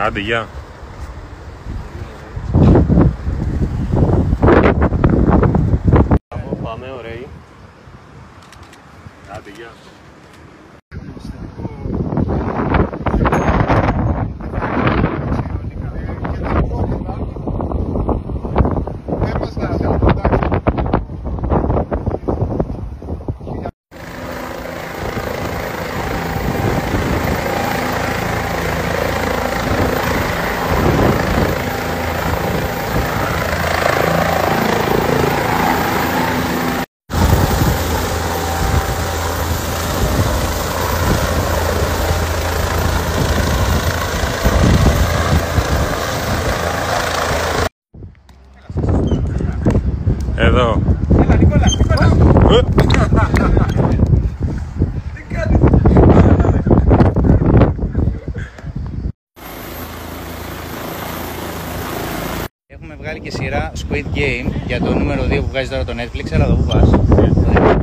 Άντε, γεια. Πάμε, ωραίοι. Άντε, γεια. Εδώ. Έλα, Νικόλα, Νικόλα. Ε, Έχουμε βγάλει και σειρά Squid Game για το νούμερο 2 που βγάζει τώρα το Netflix. Έλα εδώ που πας.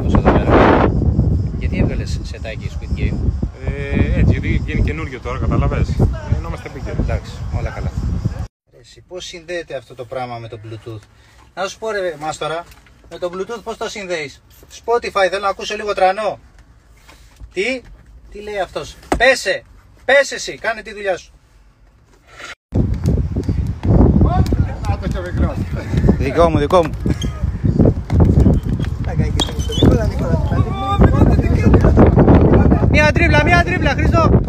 Πώς εδώ πέρα. Γιατί έβγαλες σετάκι Squid Game; Ε, έτσι, γιατί γίνει καινούριο τώρα, καταλαβες. Ε, Είμαστε επίκαιροι. Εντάξει, όλα καλά. Εσύ, πώς συνδέεται αυτό το πράγμα με το Bluetooth; Να σου πω ρε Μάστορα, με το Bluetooth πώς το συνδέεις; Spotify, θέλω να ακούσω λίγο τρανό. Τι, τι λέει αυτός; Πέσε, πέσε εσύ, κάνε τη δουλειά σου. Δικό μου, δικό μου. Μία τρίπλα, μία τρίπλα, Χριστό.